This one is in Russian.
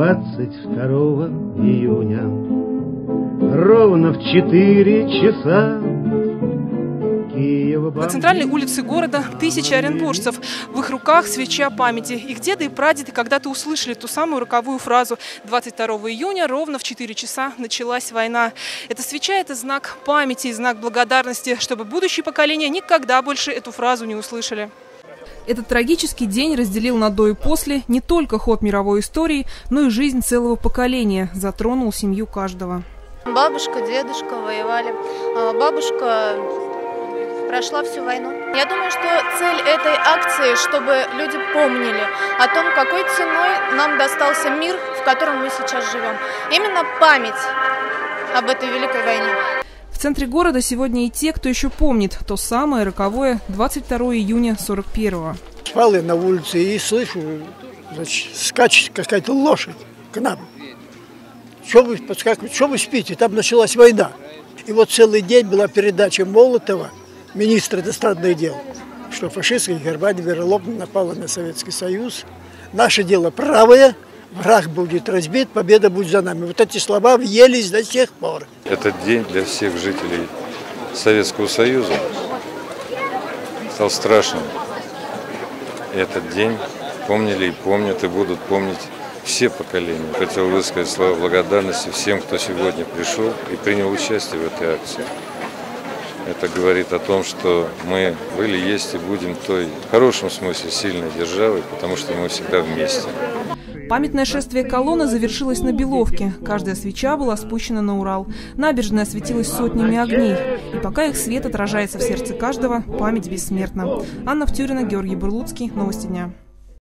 22 июня Ровно в четыре часа на центральной улице города тысячи оренбуржцев. В их руках свеча памяти. Их деды и прадеды когда-то услышали ту самую роковую фразу 22 июня ровно в 4 часа началась война. Эта свеча – это знак памяти и знак благодарности, чтобы будущие поколения никогда больше эту фразу не услышали. Этот трагический день разделил на до и после не только ход мировой истории, но и жизнь целого поколения, затронул семью каждого. Бабушка, дедушка воевали. А бабушка прошла всю войну. Я думаю, что цель этой акции, чтобы люди помнили о том, какой ценой нам достался мир, в котором мы сейчас живем. Именно память об этой великой войне. В центре города сегодня и те, кто еще помнит то самое роковое 22 июня 41-го. Спал я на улице и слышу, значит, скачет какая-то лошадь к нам. Что вы, что вы спите? Там началась война. И вот целый день была передача Молотова министра иностранных дел, что фашистская Германия вероломно напала на Советский Союз. Наше дело правое, враг будет разбит, победа будет за нами. Вот эти слова въелись до сих пор. Этот день для всех жителей Советского Союза стал страшным. Этот день помнили и помнят, и будут помнить все поколения. Хотел высказать слова благодарности всем, кто сегодня пришел и принял участие в этой акции. Это говорит о том, что мы были, есть и будем той в хорошем смысле сильной державой, потому что мы всегда вместе. Памятное шествие колонны завершилось на Беловке. Каждая свеча была спущена на Урал. Набережная осветилась сотнями огней. И пока их свет отражается в сердце каждого, память бессмертна. Анна Втюрина, Георгий Бурлуцкий. Новости дня.